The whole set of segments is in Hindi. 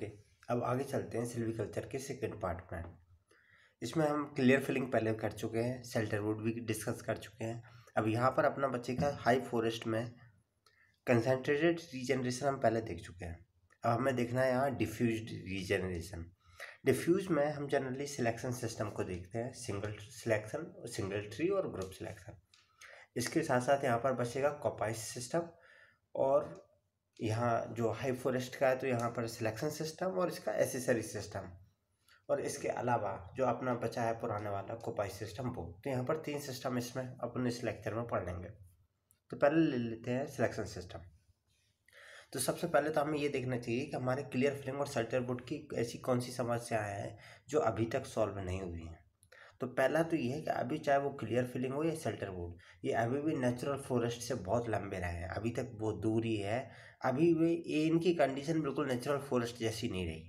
ओके, अब आगे चलते हैं सिल्वीकल्चर के सेकेंड पार्ट में। इसमें हम क्लियर फिलिंग पहले कर चुके हैं सेल्टर वुड भी डिस्कस कर चुके हैं। अब यहाँ पर अपना बच्चे का हाई फॉरेस्ट में कंसनट्रेटेड रीजनरेशन हम पहले देख चुके हैं। अब हमें देखना है यहाँ डिफ्यूज रीजनरेशन डिफ्यूज में हम जनरली सिलेक्शन सिस्टम को देखते हैं सिंगल सिलेक्शन सिंगल ट्री और ग्रुप सिलेक्शन इसके साथ साथ यहाँ पर बचेगा कॉपाइस सिस्टम और यहाँ जो हाई फॉरेस्ट का है तो यहाँ पर सिलेक्शन सिस्टम और इसका एसेसरी सिस्टम और इसके अलावा जो अपना बचा है पुराने वाला कोपाई सिस्टम वो। तो यहाँ पर तीन सिस्टम इसमें अपन इस लेक्चर में पढ़ लेंगे। तो पहले ले लेते हैं सिलेक्शन सिस्टम तो सबसे पहले तो हमें ये देखना चाहिए कि हमारे क्लियर फिलिंग और सल्टर बोर्ड की ऐसी कौन सी समस्याएँ हैं जो अभी तक सॉल्व नहीं हुई हैं। तो पहला तो ये है कि अभी चाहे वो क्लियर फिलिंग हो या सेल्टर बोर्ड ये अभी भी नेचुरल फॉरेस्ट से बहुत लंबे रहे हैं। अभी तक वो दूरी है अभी भी ये इनकी कंडीशन बिल्कुल नेचुरल फॉरेस्ट जैसी नहीं रही।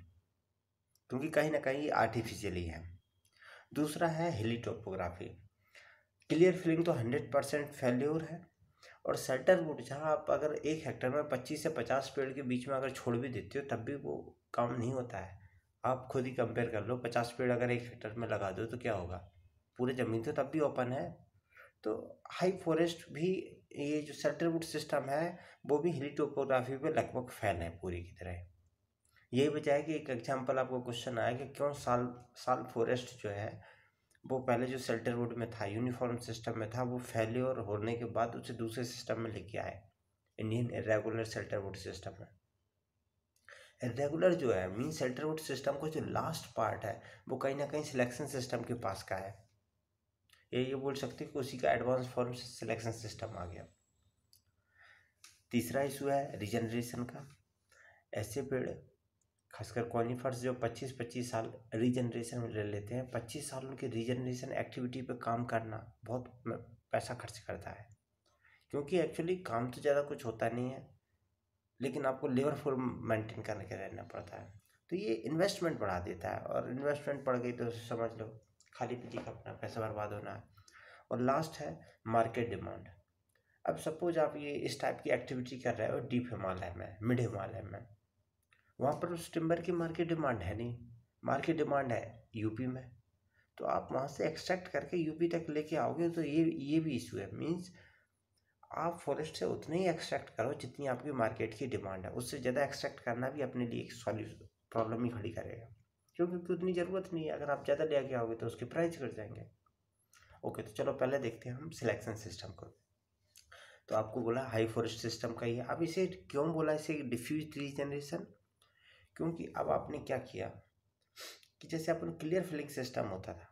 क्योंकि कहीं ना कहीं आर्टिफिशियली है। दूसरा है हिली टोपोग्राफी क्लियर फिलिंग तो हंड्रेड परसेंट फेल्योर है और सेल्टर वुड जहाँ आप अगर एक हेक्टर में पच्चीस से पचास पेड़ के बीच में अगर छोड़ भी देते हो, तब भी वो काम नहीं होता है। आप खुद ही कंपेयर कर लो, पचास पेड़ अगर एक हेक्टर में लगा दो तो क्या होगा? पूरे ज़मीन तो तब भी ओपन है। तो हाई फॉरेस्ट भी ये जो सेटलवुड सिस्टम है, वो भी हिली टोपोग्राफी पे लगभग फैल है पूरी की तरह। यही वजह है कि एक एग्जांपल आपको क्वेश्चन आया कि क्यों साल साल फॉरेस्ट जो है, वो पहले जो सेल्टरवुड में था यूनिफॉर्म सिस्टम में था, वो फेल्योर होने के बाद उसे दूसरे सिस्टम में लेके आए। इंडियन रेगुलर सेल्टरवुड सिस्टम में। रेगुलर जो है मीन सेल्टरवुड सिस्टम का जो लास्ट पार्ट है, वो कहीं ना कहीं सिलेक्शन सिस्टम के पास का है। ये ये बोल सकते हैं कि उसी का एडवांस फॉर्म सिलेक्शन सिस्टम आ गया। तीसरा इशू है रीजनरेशन का। ऐसे पेड़, खासकर कॉनिफर्स जो 25-25 साल रीजनरेशन में ले लेते हैं 25 साल उनकी रीजनरेशन एक्टिविटी पे काम करना बहुत पैसा खर्च करता है। क्योंकि एक्चुअली काम तो ज़्यादा कुछ होता नहीं है, लेकिन आपको लेबर फॉर्म मेंटेन करने के रहना पड़ता है। तो ये इन्वेस्टमेंट बढ़ा देता है और इन्वेस्टमेंट बढ़ गई तो समझ लो। खाली पीली का अपना पैसा बर्बाद होना है। और लास्ट है मार्केट डिमांड अब सपोज़ आप ये इस टाइप की एक्टिविटी कर रहे हो डीप हिमालय में मिड हिमालय में। वहाँ पर उस टिम्बर की मार्केट डिमांड है नहीं। मार्केट डिमांड है यूपी में। तो आप वहाँ से एक्सट्रैक्ट करके यूपी तक लेके आओगे तो ये ये भी इशू है। मीन्स आप फॉरेस्ट से उतने ही एक्सट्रैक्ट करो जितनी आपकी मार्केट की डिमांड है। उससे ज़्यादा एक्सट्रैक्ट करना भी अपने लिए एक सॉल्यूशन प्रॉब्लम ही खड़ी करेगा। क्योंकि उतनी ज़रूरत नहीं है। अगर आप ज़्यादा ले आके आओगे तो उसके प्राइस घट जाएँगे। ओके तो चलो पहले देखते हैं हम सिलेक्शन सिस्टम को। तो आपको बोला हाई फॉरेस्ट सिस्टम का ही है अब इसे क्यों बोला? इसे डिफ्यूज रीजनरेशन क्योंकि अब आपने क्या किया? कि जैसे अपन क्लियर फिलिंग सिस्टम होता था,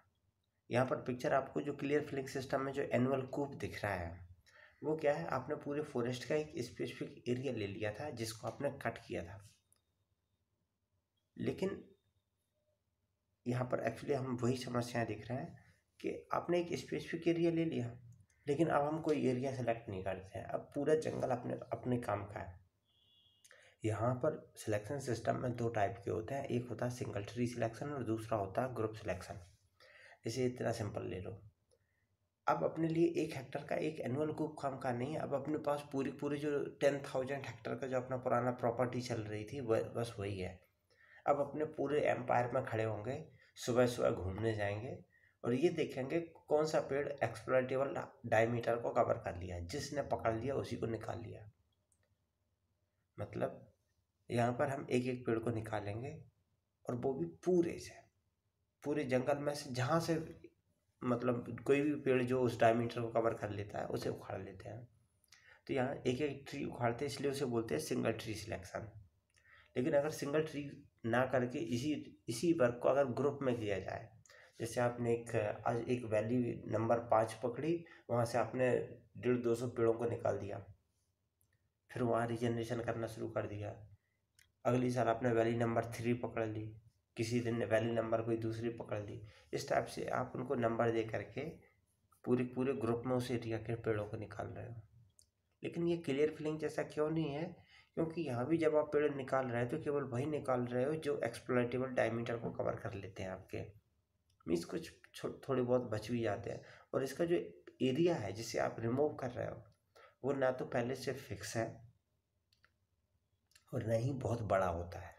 यहाँ पर पिक्चर आपको जो क्लियर फिलिंग सिस्टम में जो एनुअल कूप दिख रहा है, वो क्या है? आपने पूरे फॉरेस्ट का एक स्पेसिफिक एरिया ले लिया था, जिसको आपने कट किया था। लेकिन यहाँ पर एक्चुअली हम वही समस्याएँ दिख रहे हैं कि आपने एक स्पेसिफिक एरिया ले लिया, लेकिन अब हम कोई एरिया सेलेक्ट नहीं करते हैं। अब पूरा जंगल अपने अपने काम का है। यहाँ पर सिलेक्शन सिस्टम में दो टाइप के होते हैं। एक होता है सिंगल ट्री सिलेक्शन और दूसरा होता है ग्रुप सिलेक्शन इसे इतना सिंपल ले लो। अब अपने लिए एक हेक्टर का एक एनुअल ग्रुप काम का नहीं है। अब अपने पास पूरी पूरी जो टेन थाउज़ेंड हेक्टर का जो अपना पुराना प्रॉपर्टी चल रही थी वह बस वही है। अब अपने पूरे एम्पायर में खड़े होंगे सुबह सुबह घूमने जाएँगे और ये देखेंगे कौन सा पेड़ एक्सप्लोरेटेबल डायमीटर को कवर कर लिया, जिसने पकड़ लिया, उसी को निकाल लिया। मतलब यहाँ पर हम एक एक पेड़ को निकालेंगे और वो भी पूरे से, पूरे जंगल में से, जहाँ से मतलब कोई भी पेड़ जो उस डायमीटर को कवर कर लेता है, उसे उखाड़ लेते हैं। तो यहाँ एक एक ट्री उखाड़ते हैं, इसलिए उसे बोलते हैं सिंगल ट्री सिलेक्शन लेकिन अगर सिंगल ट्री ना करके इसी इसी वर्क को अगर ग्रुप में किया जाए। जैसे आपने एक, आज एक वैली नंबर पाँच पकड़ी, वहाँ से आपने डेढ़ दो सौ पेड़ों को निकाल दिया। फिर वहाँ रिजनरेशन करना शुरू कर दिया। अगली साल आपने वैली नंबर थ्री पकड़ ली। किसी दिन वैली नंबर कोई दूसरी पकड़ ली। इस टाइप से आप उनको नंबर दे करके पूरे पूरे ग्रुप में उस एरिया के पेड़ों को निकाल रहे हो। लेकिन ये क्लियर फीलिंग जैसा क्यों नहीं है? क्योंकि यहाँ भी जब आप पेड़ निकाल रहे हो तो केवल वही निकाल रहे हो जो एक्सप्लोरेटेबल डायमीटर को कवर कर लेते हैं आपके। मीन्स कुछ थोड़े बहुत बच भी जाते हैं। और इसका जो एरिया है, जिसे आप रिमूव कर रहे हो, वो ना तो पहले से फिक्स है और ना ही बहुत बड़ा होता है।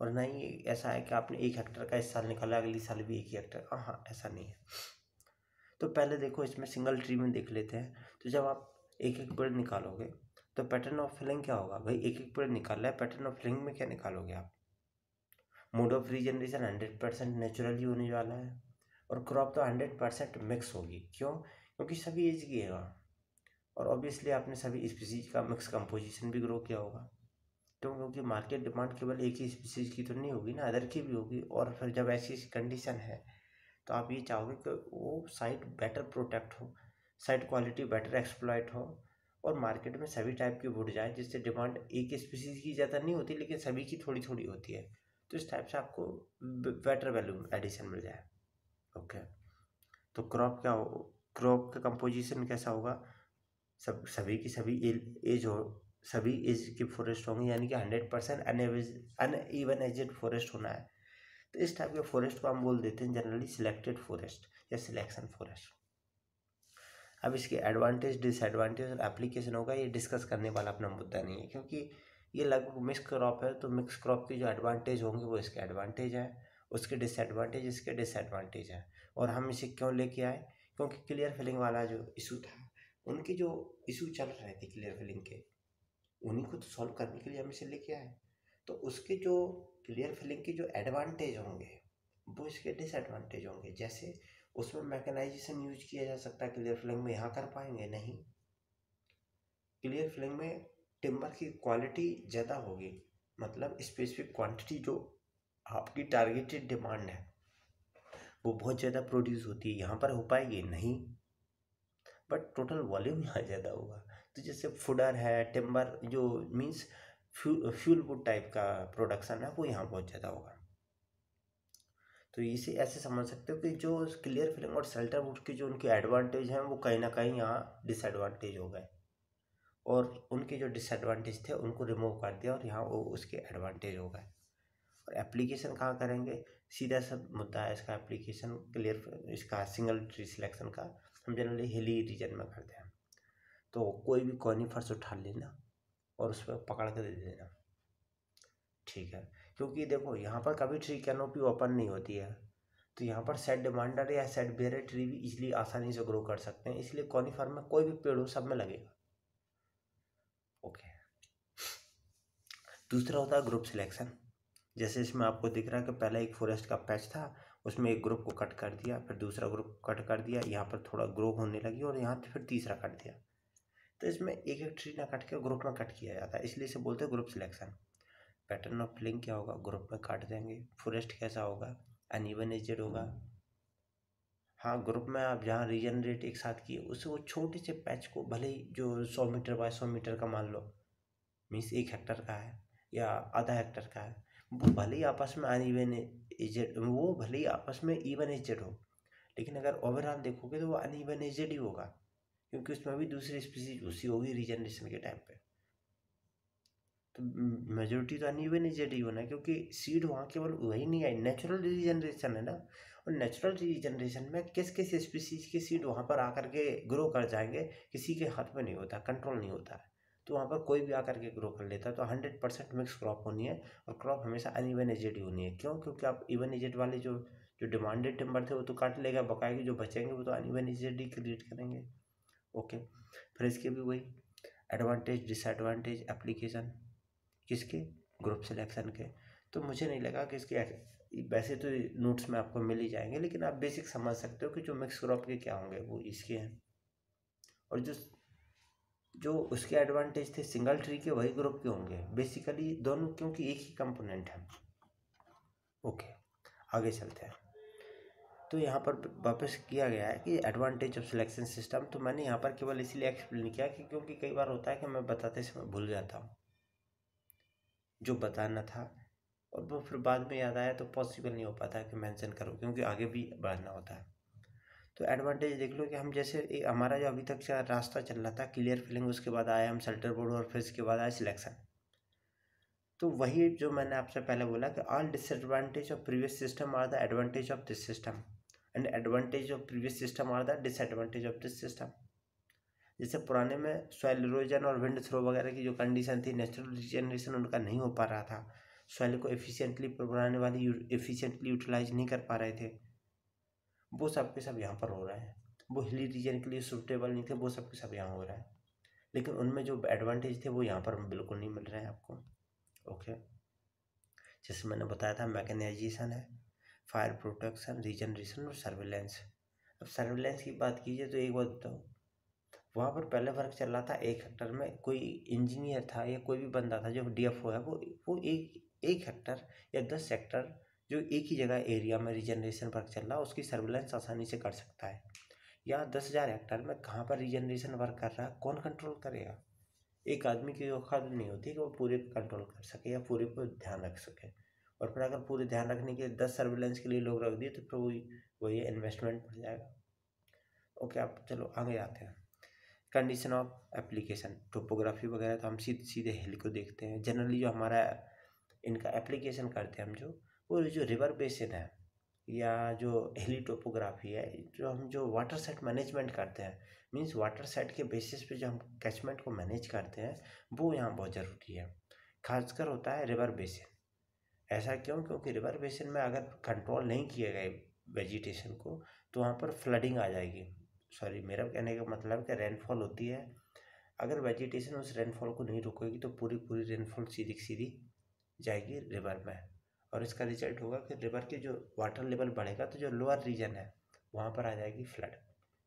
और ना ही ऐसा है कि आपने एक हेक्टर का इस साल निकाला, अगली साल भी एक ही हेक्टर हाँ ऐसा नहीं है। तो पहले देखो, इसमें सिंगल ट्री में देख लेते हैं। तो जब आप एक एक पेड़ निकालोगे तो पैटर्न ऑफ़ फिलिंग क्या होगा? भाई एक एक पेड़ निकाल रहा है पैटर्न ऑफ़ फिलिंग में क्या निकालोगे आप? Mode of regeneration hundred percent naturally होने वाला है और क्रॉप तो हंड्रेड परसेंट मिक्स होगी। क्यों? क्योंकि सभी एज की है और ऑब्वियसली आपने सभी स्पीसीज का मिक्स कंपोजिशन भी ग्रो किया होगा। क्यों? क्योंकि मार्केट डिमांड केवल एक ही स्पीसीज की तो नहीं होगी ना अदर की भी होगी। और फिर जब ऐसी कंडीशन है तो आप ये चाहोगे कि वो साइट बेटर प्रोटेक्ट हो साइट क्वालिटी बेटर एक्सप्लॉयट हो और मार्केट में सभी टाइप की वुड जाए, जिससे डिमांड एक स्पीसीज की ज़्यादा नहीं होती, लेकिन सभी की थोड़ी थोड़ी होती है। तो इस टाइप से आपको बेटर वैल्यू एडिशन मिल जाए। ओके तो क्रॉप क्या हो क्रॉप का कंपोजिशन कैसा होगा? सब, सभी की सभी एज हो, सभी एज के फॉरेस्ट होंगे, यानी कि hundred percent uneven aged forest होना है। तो इस टाइप के फॉरेस्ट को हम बोल देते हैं जनरली सिलेक्टेड फॉरेस्ट या सिलेक्शन फॉरेस्ट अब इसके एडवांटेज डिसएडवांटेज और एप्लीकेशन होगा, ये डिस्कस करने वाला अपना मुद्दा नहीं है, क्योंकि ये लगभग मिक्स क्रॉप है तो मिक्स क्रॉप के जो एडवांटेज होंगे, वो इसके एडवांटेज है, उसके डिसएडवांटेज इसके डिसएडवांटेज है, और हम इसे क्यों लेके आए? क्योंकि क्लियर फिलिंग वाला जो इशू था, उनके जो इशू चल रहे थे क्लियर फिलिंग के, उन्हीं को तो सॉल्व करने के लिए हम इसे लेके आए। तो उसके जो क्लियर फिलिंग के जो एडवांटेज होंगे, वो इसके डिसएडवांटेज होंगे, जैसे उसमें मैकेनाइजेशन यूज़ किया जा सकता है क्लियर फिलिंग में, यहाँ कर पाएँगे? नहीं। क्लियर फिलिंग में टिम्बर की क्वालिटी ज़्यादा होगी। मतलब स्पेसिफिक क्वांटिटी जो आपकी टारगेटेड डिमांड है, वो बहुत ज़्यादा प्रोड्यूस होती है। यहाँ पर हो पाएगी? नहीं। बट टोटल वॉल्यूम यहाँ ज़्यादा होगा। तो जैसे फुडर है टिम्बर जो मीन्स फ्यूल वुड टाइप का प्रोडक्शन है, वो यहाँ बहुत ज़्यादा होगा। तो इसे ऐसे समझ सकते हो कि जो क्लियर फिलिंग और सेल्टर वुड की जो उनके एडवांटेज हैं, वो कहीं ना कहीं यहाँ डिसएडवांटेज हो गए। और उनके जो डिसएडवांटेज थे, उनको रिमूव कर दिया और यहाँ वो उसके एडवांटेज हो गए। और एप्लीकेशन कहाँ करेंगे? सीधा सा मुद्दा है इसका एप्लीकेशन क्लियर इसका सिंगल ट्री सिलेक्शन का, हम जनरली हिली रीजन में करते हैं। तो कोई भी कॉनिफर्स उठा लेना और उस पर पकड़ के दे देना। ठीक है? क्योंकि देखो, यहाँ पर कभी ट्री कैनोपी ओपन नहीं होती है। तो यहाँ पर सेट डिमांडर या सेट बेरे ट्री भी इजीली आसानी से ग्रो कर सकते हैं, इसलिए कॉनिफर में कोई भी पेड़ हो सब में लगेगा। ओके दूसरा होता है ग्रुप सिलेक्शन जैसे इसमें आपको दिख रहा है कि पहला एक फॉरेस्ट का पैच था, उसमें एक ग्रुप को कट कर दिया, फिर दूसरा ग्रुप कट कर दिया, यहाँ पर थोड़ा ग्रो होने लगी और यहाँ फिर तीसरा कट दिया। तो इसमें एक एक ट्री ना कट के ग्रुप में कट किया जाता है, इसलिए इसे बोलते हैं group selection pattern of felling क्या होगा? ग्रुप में काट देंगे। फॉरेस्ट कैसा होगा? अनइवन एजेड होगा। हाँ ग्रुप में आप जहाँ रीजनरेट एक साथ किए उससे वो छोटे से पैच को भले ही जो सौ मीटर बाय सौ मीटर का मान लो मीन्स एक हेक्टर का है या आधा हेक्टर का है, वो भले ही आपस में अनइवन एजेड वो भले ही आपस में इवन एजेड हो, लेकिन अगर ओवरऑल देखोगे तो वो अनइवन एजेड ही होगा, क्योंकि उसमें भी दूसरी स्पीसीज उसी होगी रीजनरेशन के टाइम पे। तो मेजोरिटी तो अनइवन ही होना है क्योंकि सीड वहाँ केवल वही नहीं आई नेचुरल रीजनरेशन है ना। और नेचुरल रीजनरेशन में किस किस स्पीसीज के सीड वहाँ पर आकर के ग्रो कर जाएँगे, किसी के हाथ में नहीं होता कंट्रोल नहीं होता। है तो वहाँ पर कोई भी आकर के ग्रो कर लेता है तो हंड्रेड परसेंट मिक्स क्रॉप होनी है, और क्रॉप हमेशा अनइवन एजेड ही होनी है। क्यों? क्योंकि आप इवन एजेड वाले जो जो डिमांडेड टिम्बर थे, वो तो काट लेगा बकाएगी जो बचेंगे, वो तो अनइवन एजेड ही क्रिएट करेंगे। ओके फिर इसके भी वही एडवांटेज डिसएडवांटेज एप्लीकेशन किसके? ग्रुप सिलेक्शन के। तो मुझे नहीं लगा कि इसके वैसे तो नोट्स में आपको मिल ही जाएँगे, लेकिन आप बेसिक समझ सकते हो कि जो मिक्स क्रॉप के क्या होंगे, वो इसके हैं। और जो जो उसके एडवांटेज थे सिंगल ट्री के वही ग्रुप के होंगे। बेसिकली दोनों क्योंकि एक ही कंपोनेंट है। ओके आगे चलते हैं। तो यहाँ पर वापस किया गया है कि एडवांटेज ऑफ़ सिलेक्शन सिस्टम तो मैंने यहाँ पर केवल इसलिए एक्सप्लेन किया कि क्योंकि कई बार होता है कि मैं बताते समय भूल जाता हूँ। जो बताना था और वो फिर बाद में याद आया तो पॉसिबल नहीं हो पाता कि मेंशन करो, क्योंकि आगे भी बढ़ना होता है। तो एडवांटेज देख लो कि हम जैसे हमारा जो अभी तक रास्ता चल रहा था क्लियर फिलिंग उसके बाद आया हम सेल्टर बोर्ड और फिर उसके बाद आया सिलेक्शन तो वही जो मैंने आपसे पहले बोला कि all disadvantage of previous system are the advantage of this system and advantage of previous system are the disadvantage of this system जैसे पुराने में सॉइल इरोजन और विंड थ्रो वगैरह की जो कंडीशन थी नेचुरल रिजनरेशन उनका नहीं हो पा रहा था। सॉइल को एफिशिएंटली बनाने वाली एफिशिएंटली यूटिलाइज नहीं कर पा रहे थे। वो सब के सब यहाँ पर हो रहा है। वो हिली रीजन के लिए सुटेबल नहीं थे, वो सब के सब यहाँ हो रहा है। लेकिन उनमें जो एडवांटेज थे, वो यहाँ पर बिल्कुल नहीं मिल रहे हैं आपको। ओके जैसे मैंने बताया था मैकेनाइजेशन है फायर प्रोटेक्शन रीजनरेशन और सर्विलेंस अब सर्विलेंस की बात कीजिए तो एक बात बताओ वहाँ पर पहले वर्क चल रहा था, एक हेक्टर में कोई इंजीनियर था या कोई भी बंदा था जो डी एफ़ ओ है, वो वो एक एक हेक्टर या दस हेक्टर जो एक ही जगह एरिया में रीजनरेशन वर्क चल रहा है उसकी सर्विलेंस आसानी से कर सकता है। या दस हज़ार हेक्टर में कहाँ पर रीजनरेशन वर्क कर रहा है कौन कंट्रोल करेगा? एक आदमी की औकात नहीं होती कि वो पूरे कंट्रोल कर सके या पूरे पर ध्यान रख सके। और फिर अगर पूरे ध्यान रखने के दस सर्विलेंस के लिए लोग रख दिए तो फिर वही वही इन्वेस्टमेंट बढ़ जाएगा। ओके आप चलो आगे आते हैं। कंडीशन ऑफ़ एप्लीकेशन टोपोग्राफी वगैरह तो हम सीधे सीधे हिल को देखते हैं। जनरली जो हमारा इनका एप्लीकेशन करते हैं हम जो, वो जो रिवर बेसिन है या जो हिली टोपोग्राफी है, जो हम जो वाटर सेट मैनेजमेंट करते हैं मीन्स वाटर सेट के बेसिस पे जो हम कैचमेंट को मैनेज करते हैं, वो यहाँ बहुत ज़रूरी है। खासकर होता है रिवर बेसिन ऐसा क्यों? क्योंकि रिवर बेसिन में अगर कंट्रोल नहीं किए गए वेजिटेशन को तो वहाँ पर फ्लडिंग आ जाएगी। सॉरी, मेरा कहने का मतलब कि रेनफॉल होती है। अगर वेजिटेशन उस रेनफॉल को नहीं रुकेगी तो पूरी पूरी रेनफॉल सीधी सीधी जाएगी रिवर में। और इसका रिज़ल्ट होगा कि रिवर के जो वाटर लेवल बढ़ेगा तो जो लोअर रीजन है, वहाँ पर आ जाएगी फ्लड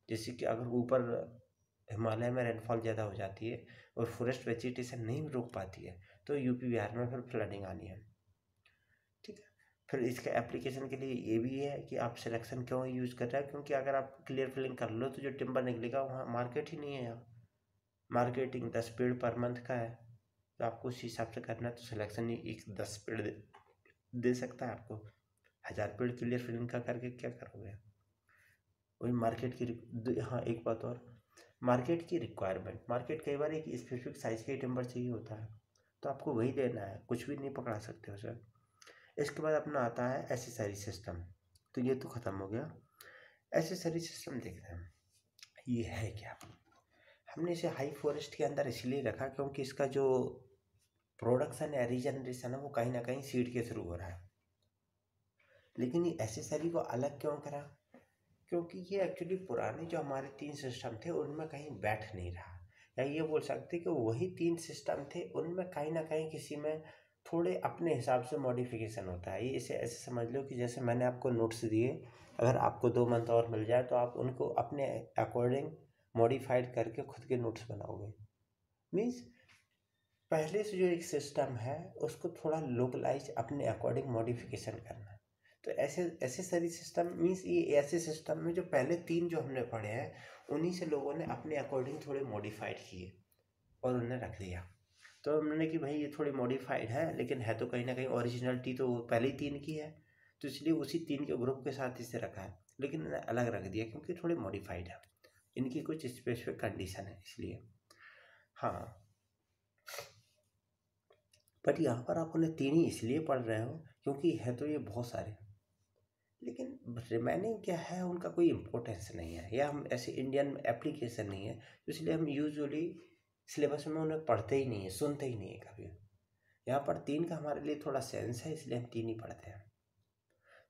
जैसे कि अगर ऊपर हिमालय में रेनफॉल ज़्यादा हो जाती है और फॉरेस्ट वेजिटेशन नहीं रोक पाती है तो यूपी बिहार में फिर फ्लडिंग आनी है। फिर इसके एप्लीकेशन के लिए ये भी है कि आप सिलेक्शन क्यों यूज़ कर रहे हैं? क्योंकि अगर आप क्लियर फिलिंग कर लो तो जो टिम्बर निकलेगा वहाँ मार्केट ही नहीं है यहाँ। मार्केटिंग दस पेड़ पर मंथ का है। तो आपको उस हिसाब से करना है तो सिलेक्शन ही एक दस पेड़ दे सकता है आपको। हज़ार पेड़ क्लियर फिलिंग का करके क्या करोगे? वही मार्केट की हाँ एक बात और। मार्केट की रिक्वायरमेंट मार्केट कई बार एक स्पेसिफिक साइज़ के टिम्बर चाहिए होता है। तो आपको वही देना है, कुछ भी नहीं पकड़ा सकते हो सर इसके बाद अपना आता है एसेसरी सिस्टम तो ये तो ख़त्म हो गया। एसेसरी सिस्टम देखते हैं। ये है क्या? हमने इसे हाई फॉरेस्ट के अंदर इसलिए रखा क्योंकि इसका जो प्रोडक्शन या रीजनरेशन है वो कहीं ना कहीं सीड के थ्रू हो रहा है। लेकिन ये एसेसरी को अलग क्यों करा? क्योंकि ये एक्चुअली पुराने जो हमारे तीन सिस्टम थे, उनमें कहीं बैठ नहीं रहा। या ये बोल सकते कि वही तीन सिस्टम थे, उनमें कहीं ना कहीं किसी में थोड़े अपने हिसाब से मॉडिफिकेशन होता है। ये इसे ऐसे समझ लो कि जैसे मैंने आपको नोट्स दिए, अगर आपको दो मंथ और मिल जाए तो आप उनको अपने अकॉर्डिंग मॉडिफाइड करके खुद के नोट्स बनाओगे। मीन्स पहले से जो एक सिस्टम है, उसको थोड़ा लोकलाइज अपने अकॉर्डिंग मॉडिफिकेशन करना। तो ऐसे ऐसे सारी सिस्टम मीन्स ये ऐसे सिस्टम में जो पहले तीन जो हमने पढ़े हैं, उन्हीं से लोगों ने अपने अकॉर्डिंग थोड़े मॉडिफाइड किए और उन्हें रख दिया तो उन्होंने कि भाई ये थोड़ी मॉडिफाइड है, लेकिन है तो कहीं ना कहीं ओरिजिनलिटी तो पहले ही तीन की है। तो इसलिए उसी तीन के ग्रुप के साथ इसे रखा है, लेकिन अलग रख दिया क्योंकि थोड़ी मॉडिफाइड है। इनकी कुछ स्पेसिफिक कंडीशन है, इसलिए। हाँ। बट यहाँ पर आप उन्हें तीन ही इसलिए पढ़ रहे हो, क्योंकि है तो ये बहुत सारे। लेकिन रिमेनिंग क्या है, उनका कोई इम्पोर्टेंस नहीं है, या हम ऐसे इंडियन एप्लीकेशन नहीं है तो इसलिए हम यूजुअली सिलेबस में उन्हें पढ़ते ही नहीं है, सुनते ही नहीं है कभी। यहाँ पर तीन का हमारे लिए थोड़ा सेंस है, इसलिए हम तीन ही पढ़ते हैं।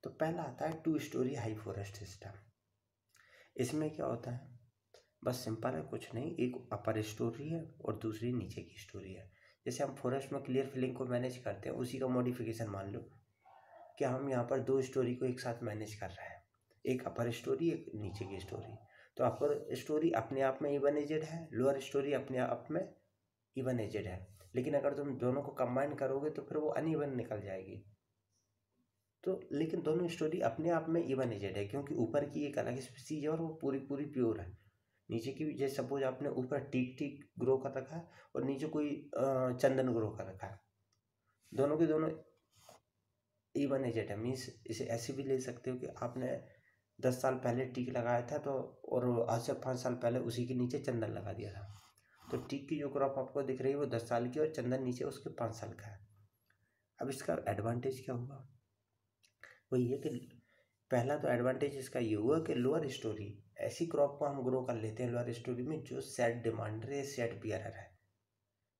तो पहला आता है two storey high forest system इसमें क्या होता है? बस सिंपल है, कुछ नहीं। एक अपर स्टोरी है और दूसरी नीचे की स्टोरी है। जैसे हम फॉरेस्ट में क्लियर फिलिंग को मैनेज करते हैं, उसी का मॉडिफिकेशन मान लो कि हम यहाँ पर दो स्टोरी को एक साथ मैनेज कर रहे हैं। एक अपर स्टोरी एक नीचे की स्टोरी तो अपर स्टोरी अपने आप में इवन एजेड है लोअर स्टोरी अपने आप में इवन एजेड है। लेकिन अगर तुम दोनों को कंबाइन करोगे तो फिर वो अनइवन निकल जाएगी। तो लेकिन दोनों स्टोरी अपने आप में इवन एजेड है, क्योंकि ऊपर की एक अलग स्पीसीज है और वो पूरी पूरी प्योर है। नीचे की जैसे सपोज़ आपने ऊपर टीक टीक ग्रो कर रखा है और नीचे कोई चंदन ग्रो कर रखा है। दोनों के दोनों इवन एजेड है मीन्स इसे ऐसे भी ले सकते हो कि आपने दस साल पहले टीक लगाया था तो और आज से पाँच साल पहले उसी के नीचे चंदन लगा दिया था। तो टीक की जो क्रॉप आपको दिख रही है वो दस साल की और चंदन नीचे उसके पाँच साल का है। अब इसका एडवांटेज क्या होगा वो ये कि पहला तो एडवांटेज इसका ये हुआ कि लोअर स्टोरी ऐसी क्रॉप को हम ग्रो कर लेते हैं लोअर स्टोरी में जो सेट डिमांडर है सेट बियरर है।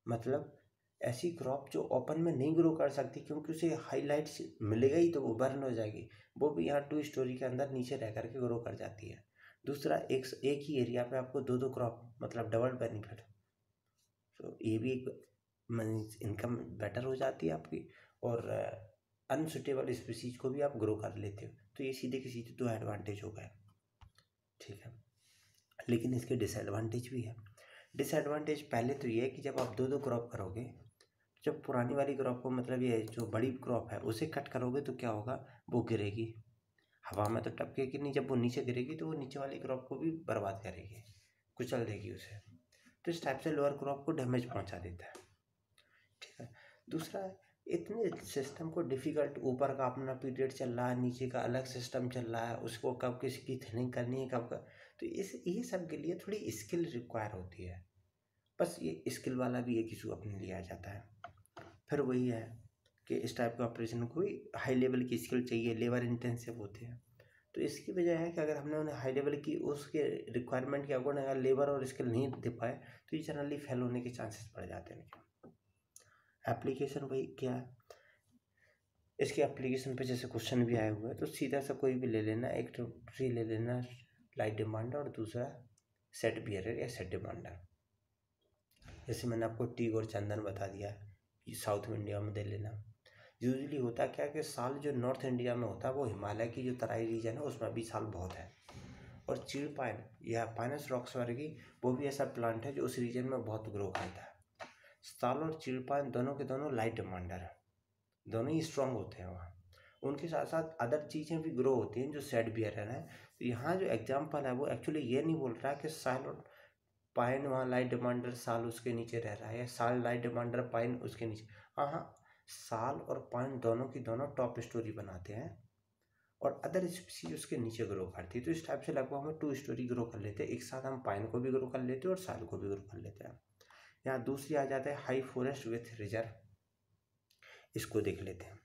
मतलब ऐसी क्रॉप जो ओपन में नहीं ग्रो कर सकती, क्योंकि उसे हाईलाइट्स मिलेगा ही तो वो बर्न हो जाएगी। वो भी यहाँ टू स्टोरी के अंदर नीचे रह करके ग्रो कर जाती है। दूसरा, एक एक ही एरिया पे आपको दो दो क्रॉप मतलब डबल बेनिफिट तो ये भी एक इनकम बेटर हो जाती है आपकी और अनसुटेबल स्पीसीज को भी आप ग्रो कर लेते हो। तो ये सीधे के सीधे दो एडवांटेज हो गए ठीक है। लेकिन इसके डिसएडवांटेज भी है। डिसएडवांटेज पहले तो ये है कि जब आप दो दो क्रॉप करोगे जब पुरानी वाली क्रॉप को मतलब ये जो बड़ी क्रॉप है, उसे कट करोगे तो क्या होगा? वो गिरेगी। हवा में तो टपकेगी नहीं। जब वो नीचे गिरेगी तो वो नीचे वाली क्रॉप को भी बर्बाद करेगी, कुचल देगी उसे। तो इस टाइप से लोअर क्रॉप को डैमेज पहुँचा देता है। ठीक है? दूसरा, इतने सिस्टम को डिफ़िकल्ट ऊपर का अपना पीरियड चल रहा है, नीचे का अलग सिस्टम चल रहा है, उसको कब किसी की थिनिंग करनी है, कब का? तो इस, ये सब के लिए थोड़ी स्किल रिक्वायर होती है। बस ये स्किल वाला भी एक इशू अपने लिए आ जाता है। फिर वही है कि इस टाइप के ऑपरेशन को हाई लेवल की स्किल चाहिए लेबर इंटेंसिव होते हैं। तो इसकी वजह है कि अगर हमने उन्हें हाई लेवल की उसके रिक्वायरमेंट के अकॉर्डिंग अगर लेबर और स्किल नहीं दे पाए तो ये जनरली फेल होने के चांसेस बढ़ जाते हैं। एप्लीकेशन वही क्या है? इसके एप्लीकेशन पे जैसे क्वेश्चन भी आया हुआ है तो सीधा सा कोई भी ले लेना, एक ट्री ले लेना लाइट डिमांडर और दूसरा सेट बियर या सेट डिमांडर जैसे मैंने आपको टी और चंदन बता दिया साउथ इंडिया में दे लेना। यूजली होता क्या कि साल जो नॉर्थ इंडिया में होता है, वो हिमालय की जो तराई रीजन है, उसमें भी साल बहुत है। और चीड़ पाइन या पाइनस रॉक्स वर्गी, वो भी ऐसा प्लांट है जो उस रीजन में बहुत ग्रो करता है। साल और चीड़ पाइन दोनों के दोनों लाइट डिमांडर है। दोनों ही स्ट्रांग होते हैं वहाँ। उनके साथ साथ अदर चीज़ें भी ग्रो होती हैं जो सेड बियर है। तो यहाँ जो एग्ज़ाम्पल है, वो एक्चुअली ये नहीं बोल रहा है कि साल और पाइन, वहाँ लाइट डिमांडर साल उसके नीचे रह रहा है, साल लाइट डिमांडर, पाइन उसके नीचे। हाँ हाँ साल और पाइन दोनों की दोनों टॉप स्टोरी बनाते हैं और अदर स्पीसीज उसके नीचे ग्रो करती है। तो इस टाइप से लगभग हम टू स्टोरी ग्रो कर लेते हैं। एक साथ हम पाइन को भी ग्रो कर लेते हैं और साल को भी ग्रो कर लेते हैं। यहाँ दूसरी आ जाता है हाई फॉरेस्ट विथ रिज़र्व इसको देख लेते हैं।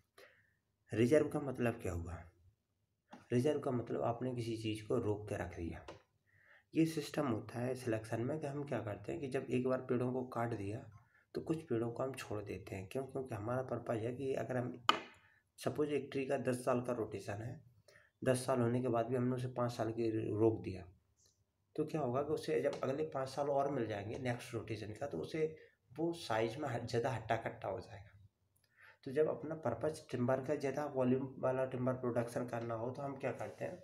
रिज़र्व का मतलब क्या हुआ? रिज़र्व का मतलब आपने किसी चीज़ को रोक के रख दिया। ये सिस्टम होता है सिलेक्शन में कि हम क्या करते हैं कि जब एक बार पेड़ों को काट दिया तो कुछ पेड़ों को हम छोड़ देते हैं। क्यों? क्योंकि हमारा पर्पज़ है कि अगर हम सपोज़ एक ट्री का दस साल का रोटेशन है, दस साल होने के बाद भी हमने उसे पाँच साल के रोक दिया तो क्या होगा कि उसे जब अगले पाँच साल और मिल जाएँगे नेक्स्ट रोटेशन का तो उसे वो साइज़ में ज़्यादा हट्टा कट्टा हो जाएगा। तो जब अपना पर्पज टिम्बर का ज़्यादा वॉल्यूम वाला टिम्बर प्रोडक्शन करना हो तो हम क्या करते हैं?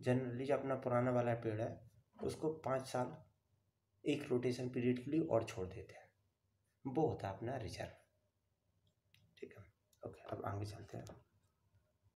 जनरली जो अपना पुराना वाला पेड़ है उसको पाँच साल एक रोटेशन पीरियड के लिए और छोड़ देते हैं। वो होता है अपना रिज़र्व ठीक है? ओके अब आगे चलते हैं।